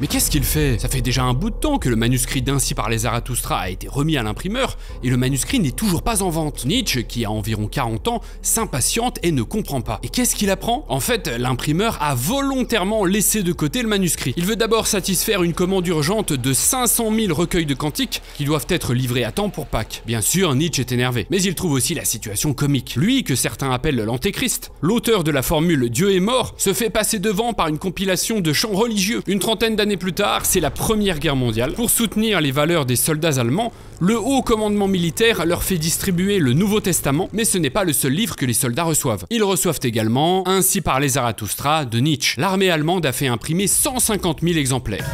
Mais qu'est-ce qu'il fait? Ça fait déjà un bout de temps que le manuscrit d'Ainsi par les Zarathustra a été remis à l'imprimeur et le manuscrit n'est toujours pas en vente. Nietzsche, qui a environ 40 ans, s'impatiente et ne comprend pas. Et qu'est-ce qu'il apprend? En fait, l'imprimeur a volontairement laissé de côté le manuscrit. Il veut d'abord satisfaire une commande urgente de 500 000 recueils de cantiques qui doivent être livrés à temps pour Pâques. Bien sûr, Nietzsche est énervé, mais il trouve aussi la situation comique. Lui, que certains appellent l'antéchrist, l'auteur de la formule Dieu est mort, se fait passer devant par une compilation de chants religieux. Une trentaine années plus tard, c'est la Première Guerre mondiale. Pour soutenir les valeurs des soldats allemands, le haut commandement militaire leur fait distribuer le Nouveau Testament, mais ce n'est pas le seul livre que les soldats reçoivent. Ils reçoivent également Ainsi par les Zarathustra de Nietzsche. L'armée allemande a fait imprimer 150 000 exemplaires.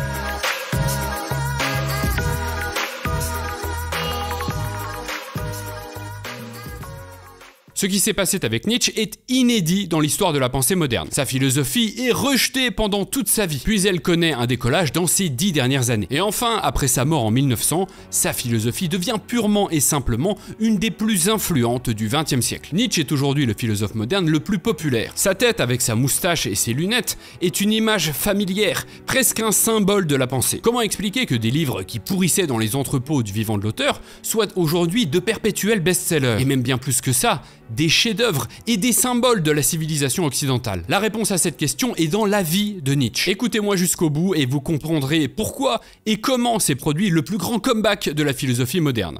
Ce qui s'est passé avec Nietzsche est inédit dans l'histoire de la pensée moderne. Sa philosophie est rejetée pendant toute sa vie, puis elle connaît un décollage dans ses dix dernières années. Et enfin, après sa mort en 1900, sa philosophie devient purement et simplement une des plus influentes du XXe siècle. Nietzsche est aujourd'hui le philosophe moderne le plus populaire. Sa tête, avec sa moustache et ses lunettes, est une image familière, presque un symbole de la pensée. Comment expliquer que des livres qui pourrissaient dans les entrepôts du vivant de l'auteur soient aujourd'hui de perpétuels best-sellers? Et même bien plus que ça, des chefs-d'œuvre et des symboles de la civilisation occidentale La réponse à cette question est dans la vie de Nietzsche. Écoutez-moi jusqu'au bout et vous comprendrez pourquoi et comment s'est produit le plus grand comeback de la philosophie moderne.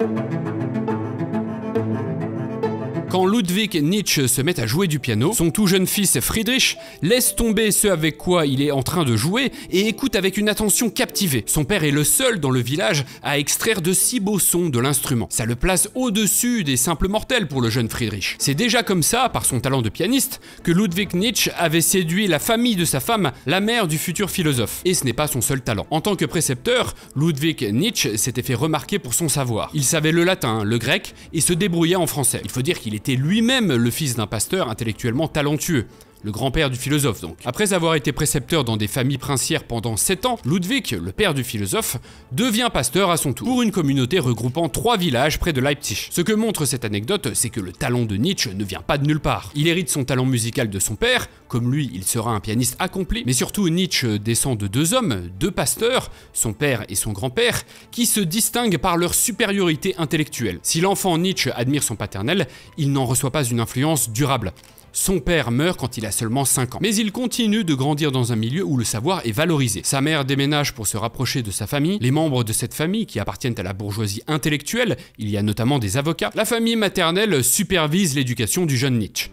Quand Ludwig Nietzsche se met à jouer du piano, son tout jeune fils Friedrich laisse tomber ce avec quoi il est en train de jouer et écoute avec une attention captivée. Son père est le seul dans le village à extraire de si beaux sons de l'instrument. Ça le place au-dessus des simples mortels pour le jeune Friedrich. C'est déjà comme ça, par son talent de pianiste, que Ludwig Nietzsche avait séduit la famille de sa femme, la mère du futur philosophe. Et ce n'est pas son seul talent. En tant que précepteur, Ludwig Nietzsche s'était fait remarquer pour son savoir. Il savait le latin, le grec et se débrouillait en français. Il faut dire qu'il était lui-même le fils d'un pasteur intellectuellement talentueux le grand-père du philosophe donc. Après avoir été précepteur dans des familles princières pendant 7 ans, Ludwig, le père du philosophe, devient pasteur à son tour, pour une communauté regroupant trois villages près de Leipzig. Ce que montre cette anecdote, c'est que le talent de Nietzsche ne vient pas de nulle part. Il hérite son talent musical de son père, comme lui il sera un pianiste accompli, mais surtout Nietzsche descend de deux hommes, deux pasteurs, son père et son grand-père, qui se distinguent par leur supériorité intellectuelle. Si l'enfant Nietzsche admire son paternel, il n'en reçoit pas une influence durable. Son père meurt quand il a seulement 5 ans. Mais il continue de grandir dans un milieu où le savoir est valorisé. Sa mère déménage pour se rapprocher de sa famille. Les membres de cette famille, qui appartiennent à la bourgeoisie intellectuelle, il y a notamment des avocats, la famille maternelle supervise l'éducation du jeune Nietzsche.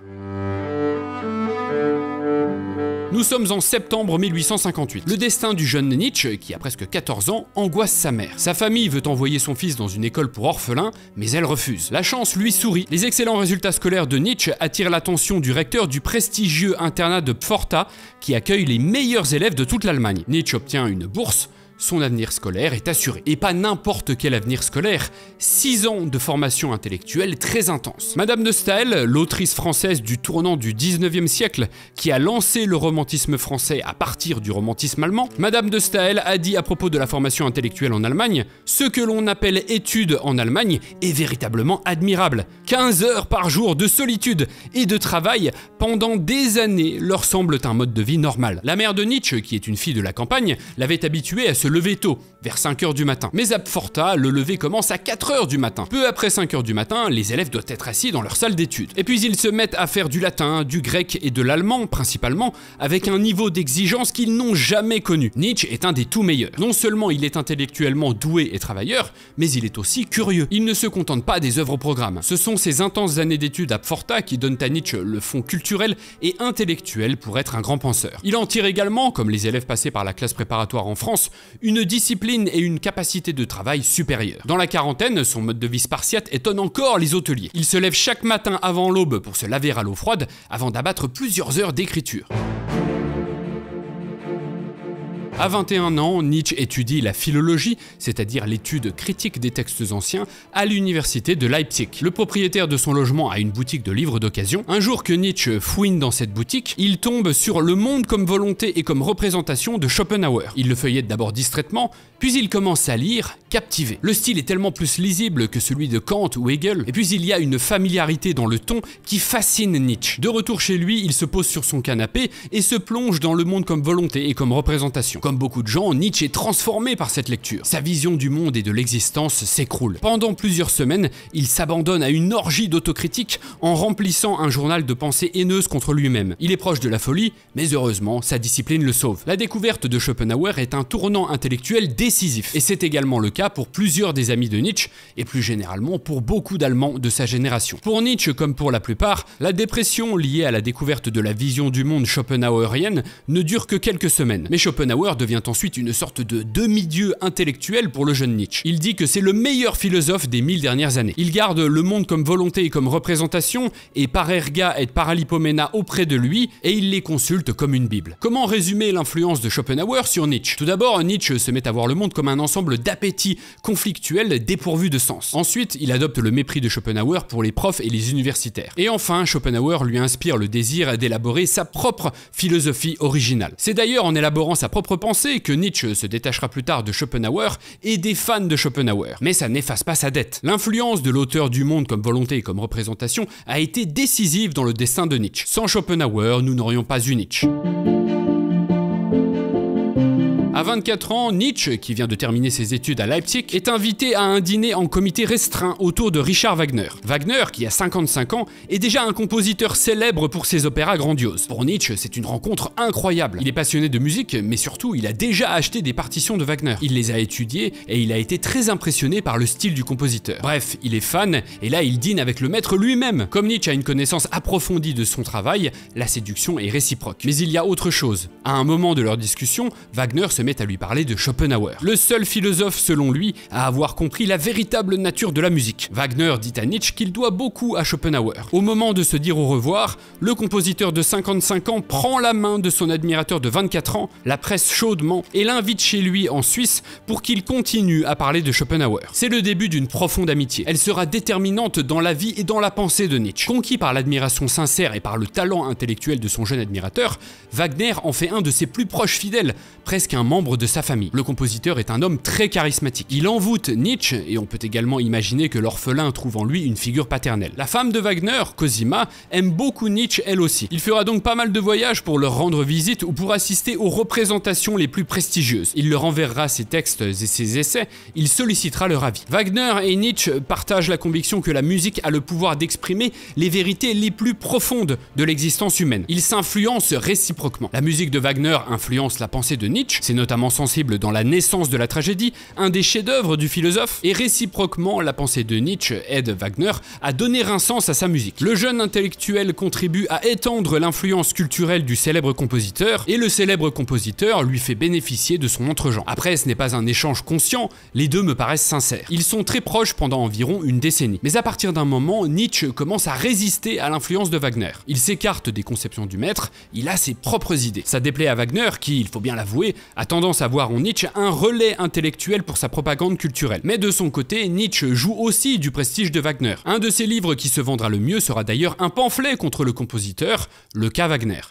Nous sommes en septembre 1858. Le destin du jeune Nietzsche, qui a presque 14 ans, angoisse sa mère. Sa famille veut envoyer son fils dans une école pour orphelins, mais elle refuse. La chance lui sourit. Les excellents résultats scolaires de Nietzsche attirent l'attention du recteur du prestigieux internat de Pforta, qui accueille les meilleurs élèves de toute l'Allemagne. Nietzsche obtient une bourse, son avenir scolaire est assuré. Et pas n'importe quel avenir scolaire, 6 ans de formation intellectuelle très intense. Madame de Staël, l'autrice française du tournant du 19e siècle, qui a lancé le romantisme français à partir du romantisme allemand, Madame de Staël a dit à propos de la formation intellectuelle en Allemagne, ce que l'on appelle études en Allemagne est véritablement admirable. 15 heures par jour de solitude et de travail pendant des années leur semblent un mode de vie normal. La mère de Nietzsche, qui est une fille de la campagne, l'avait habitué à se lever tôt, vers 5h du matin. Mais à Pforta, le lever commence à 4h du matin. Peu après 5h du matin, les élèves doivent être assis dans leur salle d'études. Et puis ils se mettent à faire du latin, du grec et de l'allemand principalement, avec un niveau d'exigence qu'ils n'ont jamais connu. Nietzsche est un des tout meilleurs. Non seulement il est intellectuellement doué et travailleur, mais il est aussi curieux. Il ne se contente pas des œuvres au programme. Ce sont ces intenses années d'études à Pforta qui donnent à Nietzsche le fond culturel et intellectuel pour être un grand penseur. Il en tire également, comme les élèves passés par la classe préparatoire en France, une discipline et une capacité de travail supérieure. Dans la quarantaine, son mode de vie spartiate étonne encore les hôteliers. Il se lève chaque matin avant l'aube pour se laver à l'eau froide avant d'abattre plusieurs heures d'écriture. À 21 ans, Nietzsche étudie la philologie, c'est-à-dire l'étude critique des textes anciens, à l'université de Leipzig. Le propriétaire de son logement a une boutique de livres d'occasion. Un jour que Nietzsche fouine dans cette boutique, il tombe sur Le Monde comme volonté et comme représentation de Schopenhauer. Il le feuillette d'abord distraitement, puis il commence à lire, captivé. Le style est tellement plus lisible que celui de Kant ou Hegel, et puis il y a une familiarité dans le ton qui fascine Nietzsche. De retour chez lui, il se pose sur son canapé et se plonge dans Le Monde comme volonté et comme représentation. Comme beaucoup de gens, Nietzsche est transformé par cette lecture. Sa vision du monde et de l'existence s'écroule. Pendant plusieurs semaines, il s'abandonne à une orgie d'autocritique en remplissant un journal de pensées haineuses contre lui-même. Il est proche de la folie, mais heureusement, sa discipline le sauve. La découverte de Schopenhauer est un tournant intellectuel décisif, et c'est également le pour plusieurs des amis de Nietzsche, et plus généralement pour beaucoup d'Allemands de sa génération. Pour Nietzsche, comme pour la plupart, la dépression liée à la découverte de la vision du monde schopenhauerienne ne dure que quelques semaines. Mais Schopenhauer devient ensuite une sorte de demi-dieu intellectuel pour le jeune Nietzsche. Il dit que c'est le meilleur philosophe des mille dernières années. Il garde le monde comme volonté et comme représentation, et par erga et paralipomena auprès de lui, et il les consulte comme une Bible. Comment résumer l'influence de Schopenhauer sur Nietzsche? Tout d'abord, Nietzsche se met à voir le monde comme un ensemble d'appétits conflictuels dépourvus de sens. Ensuite, il adopte le mépris de Schopenhauer pour les profs et les universitaires. Et enfin, Schopenhauer lui inspire le désir d'élaborer sa propre philosophie originale. C'est d'ailleurs en élaborant sa propre pensée que Nietzsche se détachera plus tard de Schopenhauer et des fans de Schopenhauer. Mais ça n'efface pas sa dette. L'influence de l'auteur du monde comme volonté et comme représentation a été décisive dans le destin de Nietzsche. Sans Schopenhauer, nous n'aurions pas eu Nietzsche. À 24 ans, Nietzsche, qui vient de terminer ses études à Leipzig, est invité à un dîner en comité restreint autour de Richard Wagner. Wagner, qui a 55 ans, est déjà un compositeur célèbre pour ses opéras grandioses. Pour Nietzsche, c'est une rencontre incroyable. Il est passionné de musique, mais surtout, il a déjà acheté des partitions de Wagner. Il les a étudiées et il a été très impressionné par le style du compositeur. Bref, il est fan et là, il dîne avec le maître lui-même. Comme Nietzsche a une connaissance approfondie de son travail, la séduction est réciproque. Mais il y a autre chose. À un moment de leur discussion, Wagner se à lui parler de Schopenhauer, le seul philosophe selon lui à avoir compris la véritable nature de la musique. Wagner dit à Nietzsche qu'il doit beaucoup à Schopenhauer. Au moment de se dire au revoir, le compositeur de 55 ans prend la main de son admirateur de 24 ans, la presse chaudement, et l'invite chez lui en Suisse pour qu'il continue à parler de Schopenhauer. C'est le début d'une profonde amitié. Elle sera déterminante dans la vie et dans la pensée de Nietzsche. Conquis par l'admiration sincère et par le talent intellectuel de son jeune admirateur, Wagner en fait un de ses plus proches fidèles, presque un membre de sa famille. Le compositeur est un homme très charismatique. Il envoûte Nietzsche et on peut également imaginer que l'orphelin trouve en lui une figure paternelle. La femme de Wagner, Cosima, aime beaucoup Nietzsche elle aussi. Il fera donc pas mal de voyages pour leur rendre visite ou pour assister aux représentations les plus prestigieuses. Il leur enverra ses textes et ses essais, il sollicitera leur avis. Wagner et Nietzsche partagent la conviction que la musique a le pouvoir d'exprimer les vérités les plus profondes de l'existence humaine. Ils s'influencent réciproquement. La musique de Wagner influence la pensée de Nietzsche, c'est notamment sensible dans La naissance de la tragédie, un des chefs-d'œuvre du philosophe, et réciproquement, la pensée de Nietzsche aide Wagner à donner un sens à sa musique. Le jeune intellectuel contribue à étendre l'influence culturelle du célèbre compositeur, et le célèbre compositeur lui fait bénéficier de son entre-genre. Après, ce n'est pas un échange conscient, les deux me paraissent sincères. Ils sont très proches pendant environ une décennie. Mais à partir d'un moment, Nietzsche commence à résister à l'influence de Wagner. Il s'écarte des conceptions du maître, il a ses propres idées. Ça déplaît à Wagner qui, il faut bien l'avouer, a tendance à voir en Nietzsche un relais intellectuel pour sa propagande culturelle. Mais de son côté, Nietzsche joue aussi du prestige de Wagner. Un de ses livres qui se vendra le mieux sera d'ailleurs un pamphlet contre le compositeur, le cas Wagner.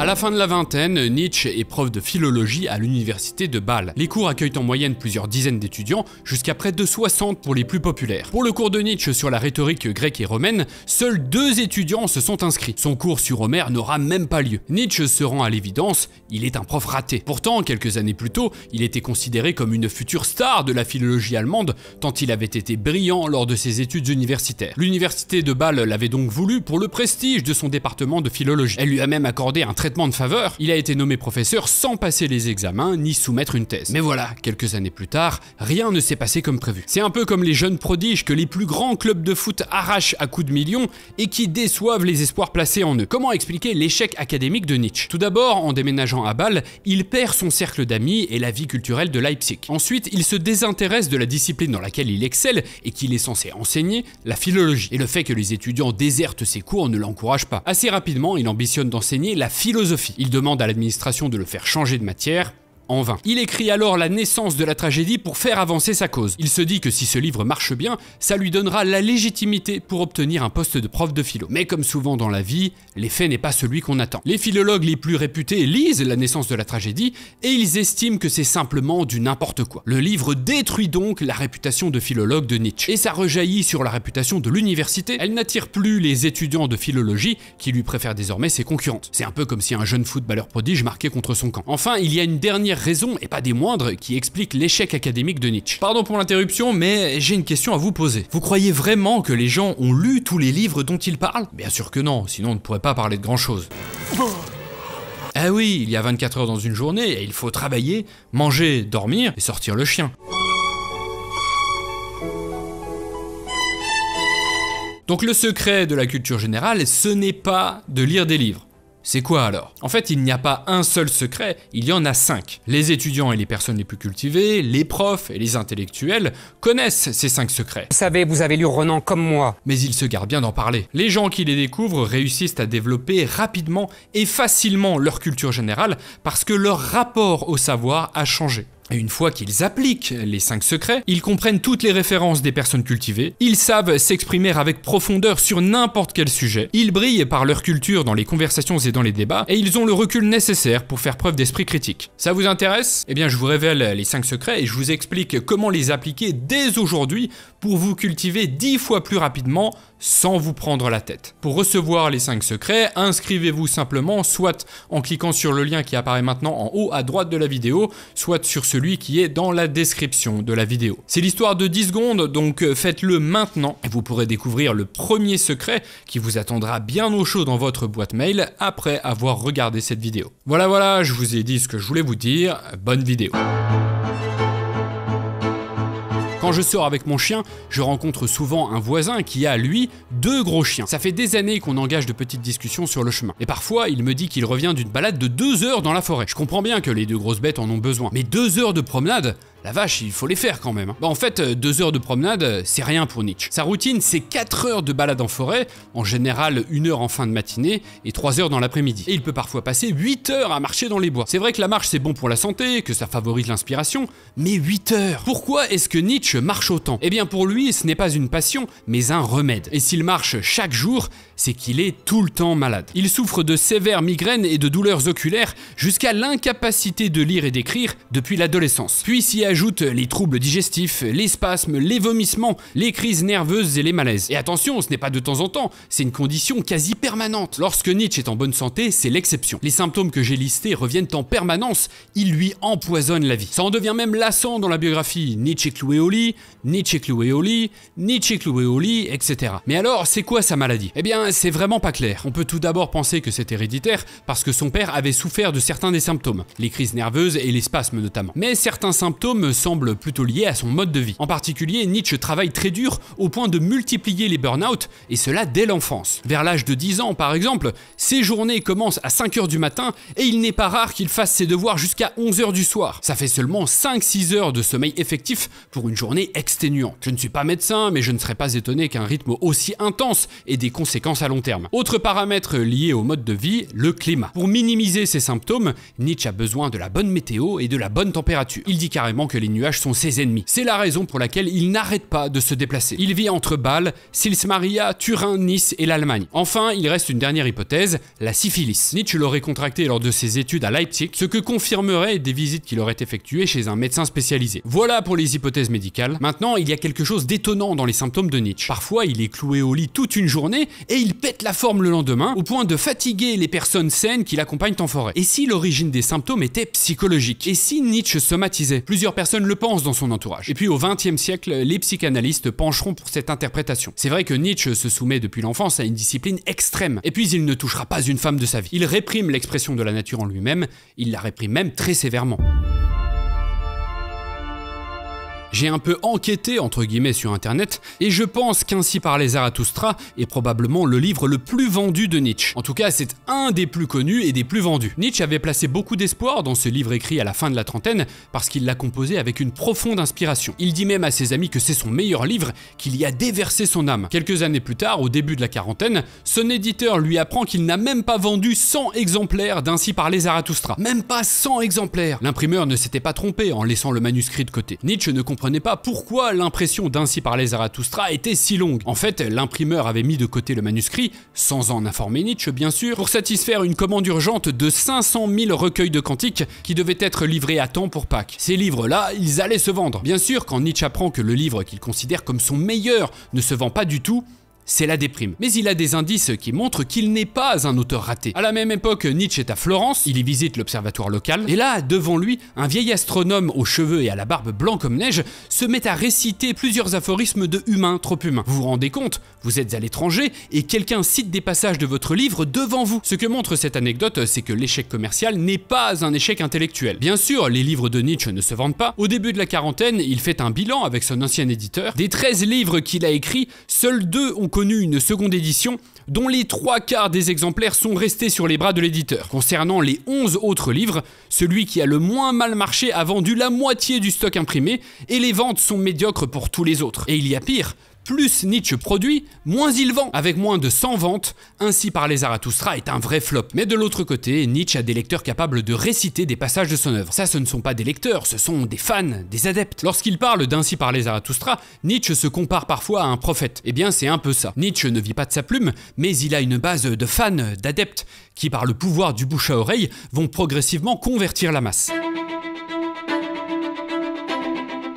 À la fin de la vingtaine, Nietzsche est prof de philologie à l'université de Bâle. Les cours accueillent en moyenne plusieurs dizaines d'étudiants, jusqu'à près de 60 pour les plus populaires. Pour le cours de Nietzsche sur la rhétorique grecque et romaine, seuls deux étudiants se sont inscrits. Son cours sur Homère n'aura même pas lieu. Nietzsche se rend à l'évidence, il est un prof raté. Pourtant, quelques années plus tôt, il était considéré comme une future star de la philologie allemande, tant il avait été brillant lors de ses études universitaires. L'université de Bâle l'avait donc voulu pour le prestige de son département de philologie. Elle lui a même accordé un très de faveur, il a été nommé professeur sans passer les examens ni soumettre une thèse. Mais voilà, quelques années plus tard, rien ne s'est passé comme prévu. C'est un peu comme les jeunes prodiges que les plus grands clubs de foot arrachent à coups de millions et qui déçoivent les espoirs placés en eux. Comment expliquer l'échec académique de Nietzsche? Tout d'abord, en déménageant à Bâle, il perd son cercle d'amis et la vie culturelle de Leipzig. Ensuite, il se désintéresse de la discipline dans laquelle il excelle et qu'il est censé enseigner, la philologie. Et le fait que les étudiants désertent ses cours ne l'encourage pas. Assez rapidement, il ambitionne d'enseigner la philosophie il demande à l'administration de le faire changer de matière, en vain. Il écrit alors La naissance de la tragédie pour faire avancer sa cause. Il se dit que si ce livre marche bien, ça lui donnera la légitimité pour obtenir un poste de prof de philo. Mais comme souvent dans la vie, l'effet n'est pas celui qu'on attend. Les philologues les plus réputés lisent La naissance de la tragédie et ils estiment que c'est simplement du n'importe quoi. Le livre détruit donc la réputation de philologue de Nietzsche. Et ça rejaillit sur la réputation de l'université. Elle n'attire plus les étudiants de philologie qui lui préfèrent désormais ses concurrentes. C'est un peu comme si un jeune footballeur prodige marquait contre son camp. Enfin, il y a une dernière raison, et pas des moindres, qui explique l'échec académique de Nietzsche. Pardon pour l'interruption, mais j'ai une question à vous poser. Vous croyez vraiment que les gens ont lu tous les livres dont il parle Bien sûr que non, sinon on ne pourrait pas parler de grand chose. Ah oui, il y a 24 heures dans une journée et il faut travailler, manger, dormir et sortir le chien. Donc le secret de la culture générale, ce n'est pas de lire des livres. C'est quoi alors? En fait, il n'y a pas un seul secret, il y en a cinq. Les étudiants et les personnes les plus cultivées, les profs et les intellectuels connaissent ces cinq secrets. Vous savez, vous avez lu Renan comme moi. Mais ils se gardent bien d'en parler. Les gens qui les découvrent réussissent à développer rapidement et facilement leur culture générale parce que leur rapport au savoir a changé. Une fois qu'ils appliquent les 5 secrets, ils comprennent toutes les références des personnes cultivées, ils savent s'exprimer avec profondeur sur n'importe quel sujet, ils brillent par leur culture dans les conversations et dans les débats, et ils ont le recul nécessaire pour faire preuve d'esprit critique. Ça vous intéresse? Eh bien je vous révèle les 5 secrets et je vous explique comment les appliquer dès aujourd'hui pour vous cultiver 10 fois plus rapidement sans vous prendre la tête. Pour recevoir les 5 secrets, inscrivez-vous simplement soit en cliquant sur le lien qui apparaît maintenant en haut à droite de la vidéo, soit sur celui qui est dans la description de la vidéo. C'est l'histoire de 10 secondes, donc faites-le maintenant et vous pourrez découvrir le premier secret qui vous attendra bien au chaud dans votre boîte mail après avoir regardé cette vidéo. Voilà voilà, je vous ai dit ce que je voulais vous dire, bonne vidéo. Quand je sors avec mon chien, je rencontre souvent un voisin qui a, lui, deux gros chiens. Ça fait des années qu'on engage de petites discussions sur le chemin. Et parfois, il me dit qu'il revient d'une balade de deux heures dans la forêt. Je comprends bien que les deux grosses bêtes en ont besoin. Mais deux heures de promenade la vache, il faut les faire quand même. Hein. Bah en fait, euh, deux heures de promenade, euh, c'est rien pour Nietzsche. Sa routine, c'est 4 heures de balade en forêt, en général une heure en fin de matinée et 3 heures dans l'après-midi. Et il peut parfois passer 8 heures à marcher dans les bois. C'est vrai que la marche c'est bon pour la santé, que ça favorise l'inspiration, mais 8 heures Pourquoi est-ce que Nietzsche marche autant? Eh bien pour lui, ce n'est pas une passion, mais un remède. Et s'il marche chaque jour, c'est qu'il est tout le temps malade. Il souffre de sévères migraines et de douleurs oculaires jusqu'à l'incapacité de lire et d'écrire depuis l'adolescence. Ajoute les troubles digestifs, les spasmes, les vomissements, les crises nerveuses et les malaises. Et attention, ce n'est pas de temps en temps, c'est une condition quasi permanente. Lorsque Nietzsche est en bonne santé, c'est l'exception. Les symptômes que j'ai listés reviennent en permanence, il lui empoisonne la vie. Ça en devient même lassant dans la biographie. Nietzsche cloué au Nietzsche cloué Nietzsche cloué etc. Mais alors, c'est quoi sa maladie? Eh bien, c'est vraiment pas clair. On peut tout d'abord penser que c'est héréditaire parce que son père avait souffert de certains des symptômes, les crises nerveuses et les spasmes notamment. Mais certains symptômes semble plutôt lié à son mode de vie. En particulier, Nietzsche travaille très dur au point de multiplier les burn-out, et cela dès l'enfance. Vers l'âge de 10 ans, par exemple, ses journées commencent à 5h du matin, et il n'est pas rare qu'il fasse ses devoirs jusqu'à 11h du soir. Ça fait seulement 5-6 heures de sommeil effectif pour une journée exténuante. Je ne suis pas médecin, mais je ne serais pas étonné qu'un rythme aussi intense ait des conséquences à long terme. Autre paramètre lié au mode de vie, le climat. Pour minimiser ces symptômes, Nietzsche a besoin de la bonne météo et de la bonne température. Il dit carrément que les nuages sont ses ennemis. C'est la raison pour laquelle il n'arrête pas de se déplacer. Il vit entre Bâle, Sils Maria, Turin, Nice et l'Allemagne. Enfin, il reste une dernière hypothèse, la syphilis. Nietzsche l'aurait contracté lors de ses études à Leipzig, ce que confirmerait des visites qu'il aurait effectuées chez un médecin spécialisé. Voilà pour les hypothèses médicales. Maintenant, il y a quelque chose d'étonnant dans les symptômes de Nietzsche. Parfois, il est cloué au lit toute une journée et il pète la forme le lendemain, au point de fatiguer les personnes saines qui l'accompagnent en forêt. Et si l'origine des symptômes était psychologique? Et si Nietzsche somatisait? Plusieurs personnes le pensent dans son entourage. Et puis au XXe siècle, les psychanalystes pencheront pour cette interprétation. C'est vrai que Nietzsche se soumet depuis l'enfance à une discipline extrême, et puis il ne touchera pas une femme de sa vie. Il réprime l'expression de la nature en lui-même, il la réprime même très sévèrement. J'ai un peu enquêté entre guillemets sur internet et je pense qu'Ainsi parlait Zarathustra est probablement le livre le plus vendu de Nietzsche. En tout cas, c'est un des plus connus et des plus vendus. Nietzsche avait placé beaucoup d'espoir dans ce livre écrit à la fin de la trentaine parce qu'il l'a composé avec une profonde inspiration. Il dit même à ses amis que c'est son meilleur livre, qu'il y a déversé son âme. Quelques années plus tard, au début de la quarantaine, son éditeur lui apprend qu'il n'a même pas vendu 100 exemplaires d'Ainsi parlait Zarathustra. Même pas 100 exemplaires. L'imprimeur ne s'était pas trompé en laissant le manuscrit de côté. Nietzsche ne comprenait pas pourquoi l'impression d'Ainsi parlait Zarathustra était si longue. En fait, l'imprimeur avait mis de côté le manuscrit, sans en informer Nietzsche bien sûr, pour satisfaire une commande urgente de 500 000 recueils de cantiques qui devaient être livrés à temps pour Pâques. Ces livres-là, ils allaient se vendre. Bien sûr, quand Nietzsche apprend que le livre qu'il considère comme son meilleur ne se vend pas du tout, c'est la déprime. Mais il a des indices qui montrent qu'il n'est pas un auteur raté. À la même époque, Nietzsche est à Florence, il y visite l'observatoire local, et là, devant lui, un vieil astronome aux cheveux et à la barbe blanc comme neige se met à réciter plusieurs aphorismes de humains trop humains. Vous vous rendez compte Vous êtes à l'étranger et quelqu'un cite des passages de votre livre devant vous. Ce que montre cette anecdote, c'est que l'échec commercial n'est pas un échec intellectuel. Bien sûr, les livres de Nietzsche ne se vendent pas. Au début de la quarantaine, il fait un bilan avec son ancien éditeur. Des 13 livres qu'il a écrits, seuls deux ont connu une seconde édition dont les trois quarts des exemplaires sont restés sur les bras de l'éditeur. Concernant les 11 autres livres, celui qui a le moins mal marché a vendu la moitié du stock imprimé et les ventes sont médiocres pour tous les autres. Et il y a pire, plus Nietzsche produit, moins il vend. Avec moins de 100 ventes, ainsi par les Zarathustra est un vrai flop. Mais de l'autre côté, Nietzsche a des lecteurs capables de réciter des passages de son œuvre. Ça, ce ne sont pas des lecteurs, ce sont des fans, des adeptes. Lorsqu'il parle d'Ainsi par les Zarathustra, Nietzsche se compare parfois à un prophète. Eh bien, c'est un peu ça. Nietzsche ne vit pas de sa plume, mais il a une base de fans, d'adeptes, qui par le pouvoir du bouche à oreille vont progressivement convertir la masse.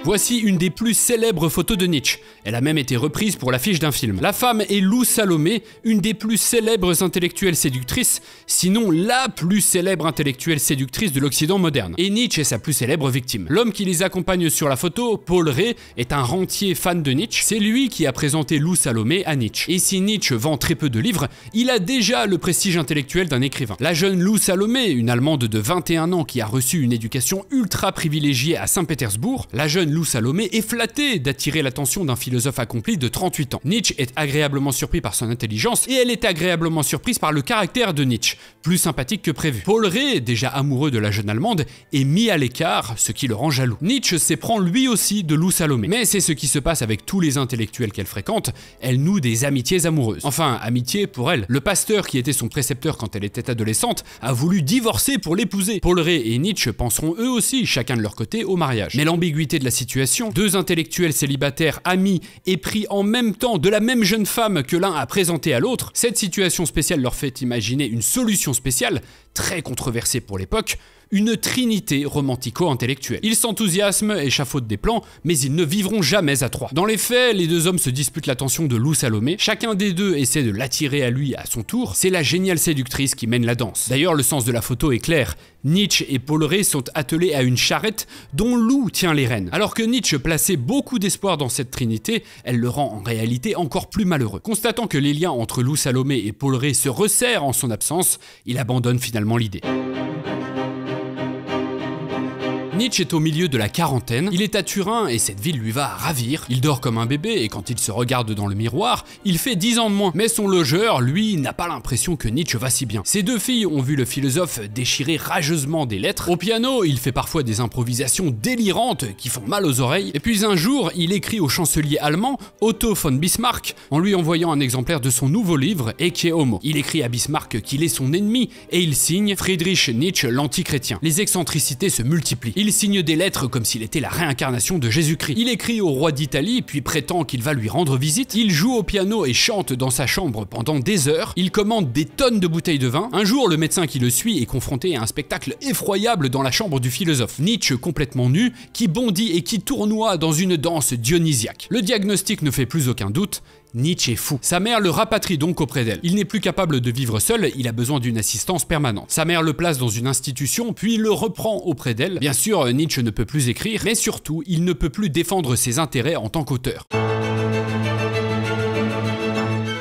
Voici une des plus célèbres photos de Nietzsche. Elle a même été reprise pour l'affiche d'un film. La femme est Lou Salomé, une des plus célèbres intellectuelles séductrices, sinon la plus célèbre intellectuelle séductrice de l'Occident moderne. Et Nietzsche est sa plus célèbre victime. L'homme qui les accompagne sur la photo, Paul Ray, est un rentier fan de Nietzsche. C'est lui qui a présenté Lou Salomé à Nietzsche. Et si Nietzsche vend très peu de livres, il a déjà le prestige intellectuel d'un écrivain. La jeune Lou Salomé, une Allemande de 21 ans qui a reçu une éducation ultra privilégiée à Saint-Pétersbourg, la jeune Lou Salomé est flattée d'attirer l'attention d'un philosophe accompli de 38 ans. Nietzsche est agréablement surpris par son intelligence et elle est agréablement surprise par le caractère de Nietzsche, plus sympathique que prévu. Paul Ray, déjà amoureux de la jeune Allemande, est mis à l'écart, ce qui le rend jaloux. Nietzsche s'éprend lui aussi de Lou Salomé. Mais c'est ce qui se passe avec tous les intellectuels qu'elle fréquente, elle noue des amitiés amoureuses. Enfin, amitié pour elle. Le pasteur qui était son précepteur quand elle était adolescente a voulu divorcer pour l'épouser. Paul Ray et Nietzsche penseront eux aussi, chacun de leur côté, au mariage. Mais l'ambiguïté de la situation, deux intellectuels célibataires amis et pris en même temps de la même jeune femme que l'un a présenté à l'autre, cette situation spéciale leur fait imaginer une solution spéciale, très controversée pour l'époque, une trinité romantico-intellectuelle. Ils s'enthousiasment, échafaudent des plans, mais ils ne vivront jamais à trois. Dans les faits, les deux hommes se disputent l'attention de Lou Salomé, chacun des deux essaie de l'attirer à lui à son tour, c'est la géniale séductrice qui mène la danse. D'ailleurs, le sens de la photo est clair, Nietzsche et Paul Ray sont attelés à une charrette dont Lou tient les rênes. Alors que Nietzsche plaçait beaucoup d'espoir dans cette trinité, elle le rend en réalité encore plus malheureux. Constatant que les liens entre Lou Salomé et Paul se resserrent en son absence, il abandonne finalement l'idée. Nietzsche est au milieu de la quarantaine, il est à Turin et cette ville lui va ravir. Il dort comme un bébé et quand il se regarde dans le miroir, il fait 10 ans de moins. Mais son logeur, lui, n'a pas l'impression que Nietzsche va si bien. Ses deux filles ont vu le philosophe déchirer rageusement des lettres. Au piano, il fait parfois des improvisations délirantes qui font mal aux oreilles. Et puis un jour, il écrit au chancelier allemand Otto von Bismarck en lui envoyant un exemplaire de son nouveau livre Ecce Homo. Il écrit à Bismarck qu'il est son ennemi et il signe Friedrich Nietzsche l'antichrétien. Les excentricités se multiplient. Il signe des lettres comme s'il était la réincarnation de Jésus-Christ. Il écrit au roi d'Italie puis prétend qu'il va lui rendre visite. Il joue au piano et chante dans sa chambre pendant des heures. Il commande des tonnes de bouteilles de vin. Un jour, le médecin qui le suit est confronté à un spectacle effroyable dans la chambre du philosophe. Nietzsche complètement nu, qui bondit et qui tournoie dans une danse dionysiaque. Le diagnostic ne fait plus aucun doute. Nietzsche est fou. Sa mère le rapatrie donc auprès d'elle. Il n'est plus capable de vivre seul, il a besoin d'une assistance permanente. Sa mère le place dans une institution, puis le reprend auprès d'elle. Bien sûr, Nietzsche ne peut plus écrire, mais surtout, il ne peut plus défendre ses intérêts en tant qu'auteur.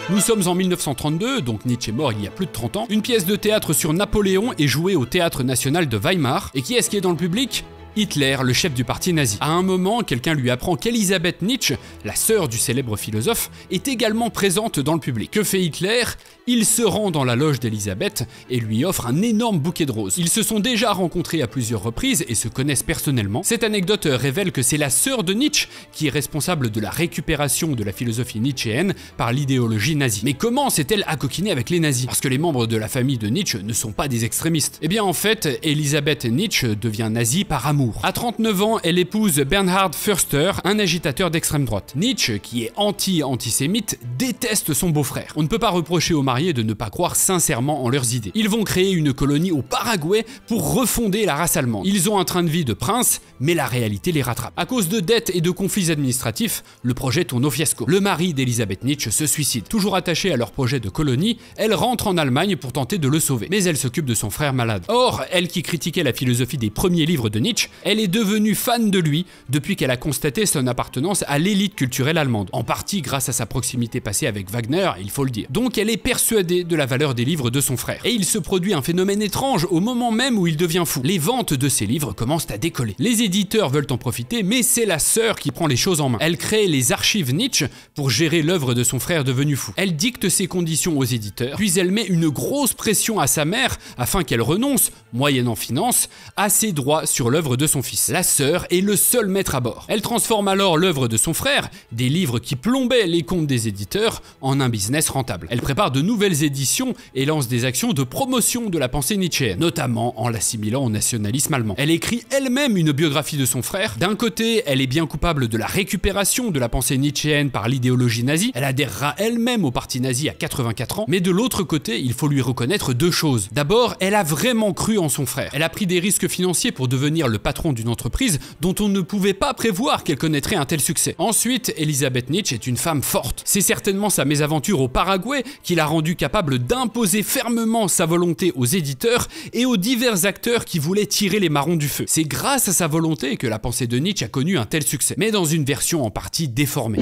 Nous sommes en 1932, donc Nietzsche est mort il y a plus de 30 ans. Une pièce de théâtre sur Napoléon est jouée au Théâtre National de Weimar. Et qui est-ce qui est dans le public? Hitler, le chef du parti nazi. À un moment, quelqu'un lui apprend qu'Elisabeth Nietzsche, la sœur du célèbre philosophe, est également présente dans le public. Que fait Hitler? Il se rend dans la loge d'Elisabeth et lui offre un énorme bouquet de roses. Ils se sont déjà rencontrés à plusieurs reprises et se connaissent personnellement. Cette anecdote révèle que c'est la sœur de Nietzsche qui est responsable de la récupération de la philosophie nietzschéenne par l'idéologie nazie. Mais comment s'est-elle accoquinée avec les nazis? Parce que les membres de la famille de Nietzsche ne sont pas des extrémistes. Eh bien en fait, Elisabeth Nietzsche devient nazie par amour. À 39 ans, elle épouse Bernhard Förster, un agitateur d'extrême droite. Nietzsche, qui est anti-antisémite, déteste son beau-frère. On ne peut pas reprocher aux de ne pas croire sincèrement en leurs idées. Ils vont créer une colonie au Paraguay pour refonder la race allemande. Ils ont un train de vie de prince, mais la réalité les rattrape. À cause de dettes et de conflits administratifs, le projet tourne au fiasco. Le mari d'Elisabeth Nietzsche se suicide. Toujours attachée à leur projet de colonie, elle rentre en Allemagne pour tenter de le sauver. Mais elle s'occupe de son frère malade. Or, elle qui critiquait la philosophie des premiers livres de Nietzsche, elle est devenue fan de lui depuis qu'elle a constaté son appartenance à l'élite culturelle allemande. En partie grâce à sa proximité passée avec Wagner, il faut le dire. Donc elle est persuadé de la valeur des livres de son frère. Et il se produit un phénomène étrange au moment même où il devient fou. Les ventes de ses livres commencent à décoller. Les éditeurs veulent en profiter, mais c'est la sœur qui prend les choses en main. Elle crée les archives Nietzsche pour gérer l'œuvre de son frère devenu fou. Elle dicte ses conditions aux éditeurs, puis elle met une grosse pression à sa mère afin qu'elle renonce, moyennant finance, à ses droits sur l'œuvre de son fils. La sœur est le seul maître à bord. Elle transforme alors l'œuvre de son frère, des livres qui plombaient les comptes des éditeurs, en un business rentable. Elle prépare de nouvelles éditions et lance des actions de promotion de la pensée nietzschéenne, notamment en l'assimilant au nationalisme allemand. Elle écrit elle-même une biographie de son frère. D'un côté, elle est bien coupable de la récupération de la pensée nietzschéenne par l'idéologie nazie, elle adhérera elle-même au parti nazi à 84 ans, mais de l'autre côté, il faut lui reconnaître deux choses. D'abord, elle a vraiment cru en son frère. Elle a pris des risques financiers pour devenir le patron d'une entreprise dont on ne pouvait pas prévoir qu'elle connaîtrait un tel succès. Ensuite, Elisabeth Nietzsche est une femme forte. C'est certainement sa mésaventure au Paraguay qui l'a rendue capable d'imposer fermement sa volonté aux éditeurs et aux divers acteurs qui voulaient tirer les marrons du feu. C'est grâce à sa volonté que la pensée de Nietzsche a connu un tel succès, mais dans une version en partie déformée.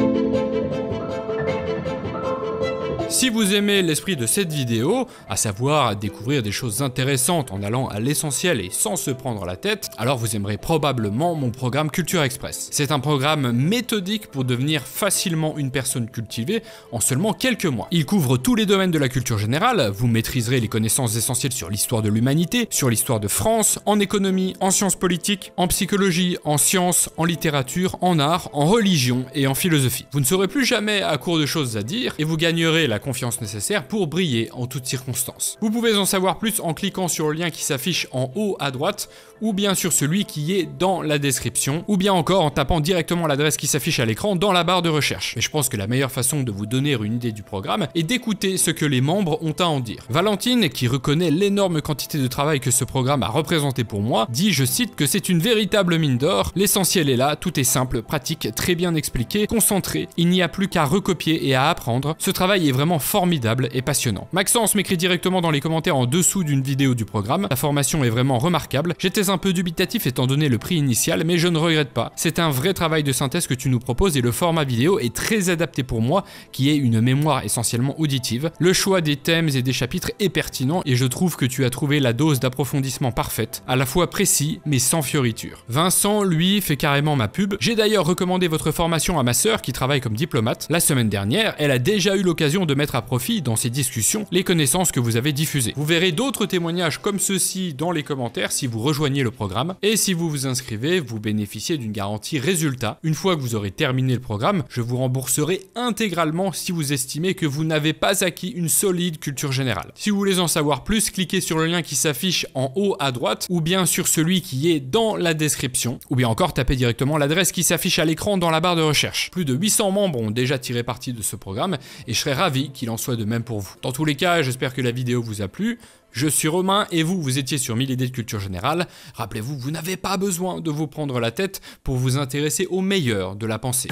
Si vous aimez l'esprit de cette vidéo, à savoir découvrir des choses intéressantes en allant à l'essentiel et sans se prendre la tête, alors vous aimerez probablement mon programme Culture Express. C'est un programme méthodique pour devenir facilement une personne cultivée en seulement quelques mois. Il couvre tous les domaines de la culture générale, vous maîtriserez les connaissances essentielles sur l'histoire de l'humanité, sur l'histoire de France, en économie, en sciences politiques, en psychologie, en sciences, en littérature, en art, en religion et en philosophie. Vous ne serez plus jamais à court de choses à dire et vous gagnerez la confiance nécessaire pour briller en toutes circonstances. Vous pouvez en savoir plus en cliquant sur le lien qui s'affiche en haut à droite ou bien sur celui qui est dans la description ou bien encore en tapant directement l'adresse qui s'affiche à l'écran dans la barre de recherche. Et je pense que la meilleure façon de vous donner une idée du programme est d'écouter ce que les membres ont à en dire. Valentine, qui reconnaît l'énorme quantité de travail que ce programme a représenté pour moi, dit, je cite, que c'est une véritable mine d'or, l'essentiel est là, tout est simple, pratique, très bien expliqué, concentré, il n'y a plus qu'à recopier et à apprendre, ce travail est vraiment formidable et passionnant. Maxence m'écrit directement dans les commentaires en dessous d'une vidéo du programme. La formation est vraiment remarquable. J'étais un peu dubitatif étant donné le prix initial, mais je ne regrette pas. C'est un vrai travail de synthèse que tu nous proposes et le format vidéo est très adapté pour moi, qui ai une mémoire essentiellement auditive. Le choix des thèmes et des chapitres est pertinent et je trouve que tu as trouvé la dose d'approfondissement parfaite, à la fois précis mais sans fioriture. Vincent, lui, fait carrément ma pub. J'ai d'ailleurs recommandé votre formation à ma sœur qui travaille comme diplomate. La semaine dernière, elle a déjà eu l'occasion de à profit dans ces discussions les connaissances que vous avez diffusées. Vous verrez d'autres témoignages comme ceux-ci dans les commentaires si vous rejoignez le programme. Et si vous vous inscrivez, vous bénéficiez d'une garantie résultat. Une fois que vous aurez terminé le programme, je vous rembourserai intégralement si vous estimez que vous n'avez pas acquis une solide culture générale. Si vous voulez en savoir plus, cliquez sur le lien qui s'affiche en haut à droite ou bien sur celui qui est dans la description ou bien encore tapez directement l'adresse qui s'affiche à l'écran dans la barre de recherche. Plus de 800 membres ont déjà tiré parti de ce programme et je serais ravi qu'il en soit de même pour vous. Dans tous les cas, j'espère que la vidéo vous a plu. Je suis Romain et vous, vous étiez sur 1000 idées de culture générale. Rappelez-vous, vous n'avez pas besoin de vous prendre la tête pour vous intéresser au meilleur de la pensée.